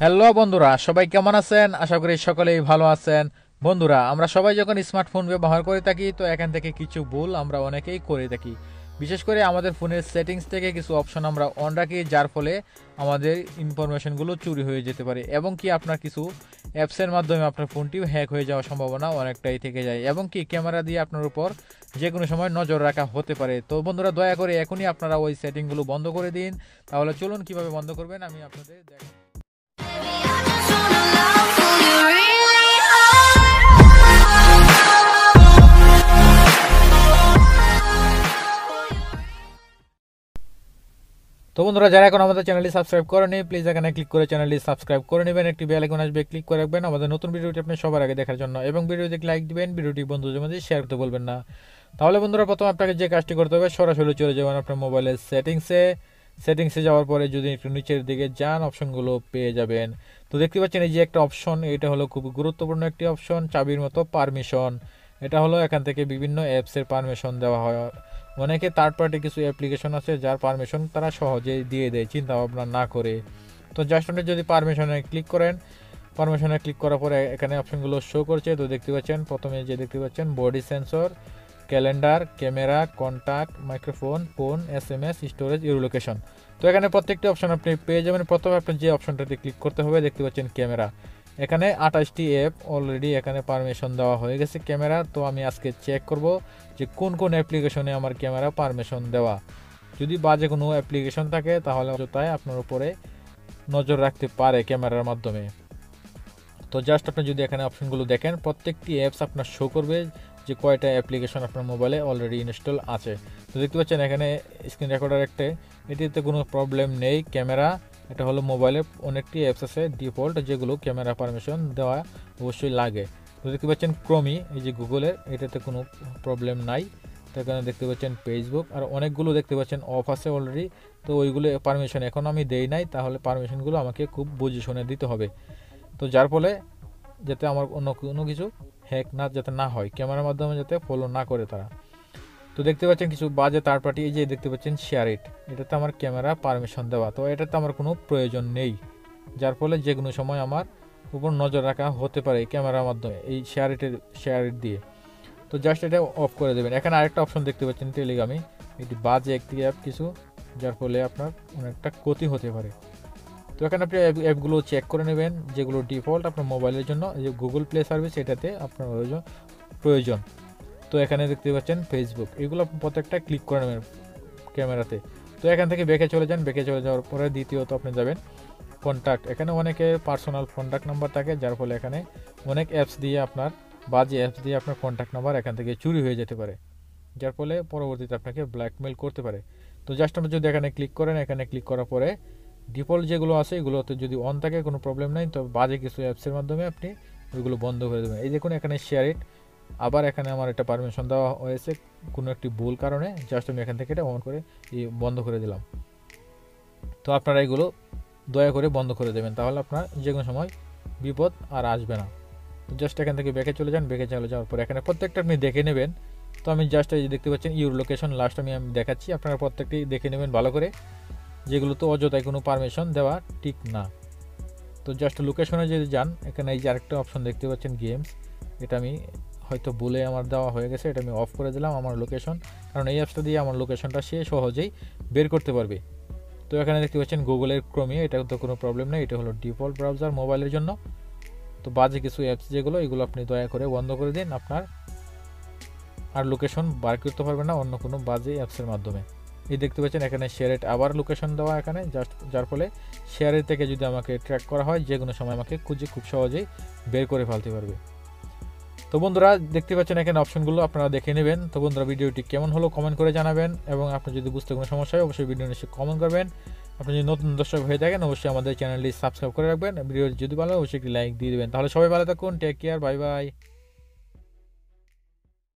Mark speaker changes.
Speaker 1: Hello বন্ধুরা, সবাই কেমন আছেন? আশা করি সকলেই ভালো আছেন। বন্ধুরা, আমরা সবাই যখন স্মার্টফোন ব্যবহার করে থাকি, তো এখান থেকে কিছু ভুল আমরা অনেকেই করে থাকি। বিশেষ করে আমাদের ফোনের সেটিংস থেকে কিছু অপশন আমরা অন রাখি, যার ফলে আমাদের ইনফরমেশনগুলো চুরি হয়ে যেতে পারে এবং কি আপনার কিছু অ্যাপসের মাধ্যমে আপনার ফোনটিও হ্যাক হয়ে যাওয়ার সম্ভাবনা অনেকটাই থেকে যায় এবং কি ক্যামেরা দিয়ে আপনার উপর যে কোনো সময় নজর রাখা হতে পারে। তো বন্ধুরা, দয়া করে এখনই আপনারা ওই সেটিংগুলো বন্ধ করে দিন। তাহলে চলুন কীভাবে বন্ধ করবেন, আমি আপনাদের দেখাই। তো বন্ধুরা, যারা এখন আমাদের চ্যানেলটি সাবস্ক্রাইব করেনি প্লিজ এখানে ক্লিক করে চ্যানেলটি সাবস্ক্রাইব করে নেবেন। একটি বেল আইকন আসবে ক্লিক করে রাখবেন। আমাদের নতুন ভিডিওটি আপনি সবার আগে দেখার জন্য এবং ভিডিওতে লাইক দিবেন, ভিডিওটি বন্ধুদের মধ্যে শেয়ার করতে বলবেন না। তাহলে বন্ধুরা, প্রথম আপনাকে যে কাজটি করতে হবে, সরাসরি চলে যাবেন আপনার মোবাইলের সেটিংসে সেটিংসে যাওয়ার পরে যদি একটু নিচের দিকে যান, অপশনগুলো পেয়ে যাবেন। তো দেখতে পাচ্ছেন এই যে একটা অপশন, এটা হলো খুব গুরুত্বপূর্ণ একটি অপশন, চাবির মতো পারমিশন। এটা হলো এখান থেকে বিভিন্ন অ্যাপসের পারমিশন দেওয়া হয়। অনেকে থার্ড পার্টি কিছু অ্যাপ্লিকেশন আছে যার পারমিশন তারা সহজেই দিয়ে দেয় চিন্তা ভাবনা না করে। তো জাস্ট আপনি যদি পারমিশনে ক্লিক করেন, পারমিশনে ক্লিক করার পরে এখানে অপশনগুলো শো করছে। তো দেখতে পাচ্ছেন, প্রথমে যে দেখতে পাচ্ছেন body sensor calendar, camera contact microphone, phone S M S storage your location. তো এখানে প্রত্যেকটি অপশন আপনি পেয়ে যাবেন। প্রথমে আপনি যে অপশনটাতে ক্লিক করতে হবে, দেখতে পাচ্ছেন ক্যামেরা। এখানে আঠাশটি অ্যাপ অলরেডি এখানে পারমিশন দেওয়া হয়ে গেছে ক্যামেরা। তো আমি আজকে চেক করব যে কোন কোন অ্যাপ্লিকেশনে আমার ক্যামেরা পারমিশন দেওয়া। যদি বাজে কোনো অ্যাপ্লিকেশন থাকে, তাহলে তাই আপনার উপরে নজর রাখতে পারে ক্যামেরার মাধ্যমে। তো জাস্ট আপনি যদি এখানে অপশনগুলো দেখেন, প্রত্যেকটি অ্যাপস আপনার শো করবে। যে কয়টা অ্যাপ্লিকেশন আপনার মোবাইলে অলরেডি ইনস্টল আছে। তো দেখতে পাচ্ছেন এখানে স্ক্রিন রেকর্ডার একটা এটিতে কোনো প্রবলেম নেই ক্যামেরা এটা হলো মোবাইলে অনেকটি অ্যাপস আছে ডিফল্ট যেগুলো ক্যামেরা পারমিশন দেওয়া অবশ্যই লাগে। তো দেখতে পাচ্ছেন ক্রমি এই যে গুগলের এটাতে কোনো প্রবলেম নাই। তো এখানে দেখতে পাচ্ছেন ফেসবুক আর অনেকগুলো দেখতে পাচ্ছেন অফ আছে অলরেডি তো ওইগুলো পারমিশন এখন আমি দেই নাই, তাহলে পারমিশনগুলো আমাকে খুব বুঝে শুনে দিতে হবে। তো যার ফলে যাতে আমার অন্য কোনো কিছু হ্যাক না, যাতে না হয়, ক্যামেরার মাধ্যমে যাতে ফলো না করে তারা। তো দেখতে পাচ্ছেন কিছু বাজে থার্ড পার্টি এই যে দেখতে পাচ্ছেন শেয়ার ইট এটাতে আমার ক্যামেরা পারমিশন দেওয়া। তো এটাতে আমার কোনো প্রয়োজন নেই। যার ফলে যে কোনো সময় আমার উপর নজর রাখা হতে পারে এই ক্যামেরার মাধ্যমে, এই শেয়ার ইটের শেয়ার ইট দিয়ে। তো জাস্ট এটা অফ করে দেবেন। এখানে আরেকটা অপশন দেখতে পাচ্ছেন টেলিগ্রামে এটি বাজে একটি অ্যাপ কিছু, যার ফলে আপনার অনেকটা ক্ষতি হতে পারে। তো এখানে আপনি অ্যাপগুলো চেক করে নেবেন, যেগুলো ডিফল্ট আপনার মোবাইলের জন্য যে গুগল প্লে সার্ভিস এটাতে আপনার প্রয়োজন তো এখানে দেখতে পাচ্ছেন ফেসবুক এগুলো আপনি প্রত্যেকটা ক্লিক করে নেবেন ক্যামেরাতে তো এখান থেকে বেঁকে চলে যান বেঁকে চলে যাওয়ার পরে দ্বিতীয়ত আপনি যাবেন কন্ট্যাক্ট এখানে অনেকে পার্সোনাল কন্ট্যাক্ট নাম্বার থাকে, যার ফলে এখানে অনেক অ্যাপস দিয়ে আপনার, বাজে অ্যাপস দিয়ে আপনার কন্ট্যাক্ট নাম্বার এখান থেকে চুরি হয়ে যেতে পারে। যার ফলে পরবর্তীতে আপনাকে ব্ল্যাকমেল করতে পারে। তো জাস্ট আপনি যদি এখানে ক্লিক করেন, এখানে ক্লিক করার পরে ডিফল্ট যেগুলো আছে, এগুলোতে যদি অন থাকে, কোনো প্রবলেম নাই। তো বাজে কিছু অ্যাপসের মাধ্যমে আপনি ওইগুলো বন্ধ করে দেবেন। এই দেখুন, এখানে শেয়ার ইট আবার এখানে আমার একটা পারমিশন দেওয়া হয়েছে কোনো একটি ভুল কারণে। জাস্ট আমি এখান থেকে এটা অন করে বন্ধ করে দিলাম। তো আপনারা এগুলো দয়া করে বন্ধ করে দেবেন। তাহলে আপনার যে কোনো সময় বিপদ আর আসবে না। জাস্ট এখান থেকে বেঁকে চলে যান। বেঁকে চলে যাওয়ার পর এখানে প্রত্যেকটা আপনি দেখে নেবেন। তো আমি জাস্ট এই দেখতে পাচ্ছেন ইউর লোকেশন লাস্ট আমি আমি দেখাচ্ছি। আপনারা প্রত্যেকটি দেখে নেবেন ভালো করে। যেগুলো তো অযথায় কোনো পারমিশন দেওয়া ঠিক না। তো জাস্ট লোকেশনে যদি যান, এখানে এই যে আরেকটা অপশন দেখতে পাচ্ছেন গেমস এটা আমি হয়তো বলে আমার দেওয়া হয়ে গেছে, এটা আমি অফ করে দিলাম আমার লোকেশন কারণ এই অ্যাপসটা দিয়ে আমার লোকেশনটা সে সহজেই বের করতে পারবে। তো এখানে দেখতে পাচ্ছেন গুগলের ক্রমে এটা তো কোনো প্রবলেম নেই, এটা হলো ডিফল্ট ব্রাউজার মোবাইলের জন্য। তো বাজে কিছু অ্যাপস যেগুলো, এগুলো আপনি দয়া করে বন্ধ করে দিন, আপনার আর লোকেশন বার করতে পারবেন না অন্য কোনো বাজে অ্যাপসের মাধ্যমে। এই দেখতে পাচ্ছেন, এখানে শেয়ারেট আবার লোকেশন দেওয়া এখানে জাস্ট যার ফলে শেয়ারের থেকে যদি আমাকে ট্র্যাক করা হয়, যে কোনো সময় আমাকে খুঁজে খুব সহজেই বের করে ফেলতে পারবে। তো বন্ধুরা, দেখতে পাচ্ছেন এখানে অপশনগুলো আপনারা দেখে নেবেন। তো বন্ধুরা, ভিডিওটি কেমন হলো কমেন্ট করে জানাবেন এবং আপনি যদি বুঝতে কোনো সমস্যা হয়, অবশ্যই ভিডিও নিশ্চয়ই কমেন্ট করবেন। আপনি যদি নতুন দর্শক হয়ে থাকেন, অবশ্যই আমাদের চ্যানেলটি সাবস্ক্রাইব করে রাখবেন। ভিডিও যদি ভালো অবশ্যই একটি লাইক দিয়ে দেবেন। তাহলে সবাই ভালো থাকুন টেক কেয়ার বাই বাই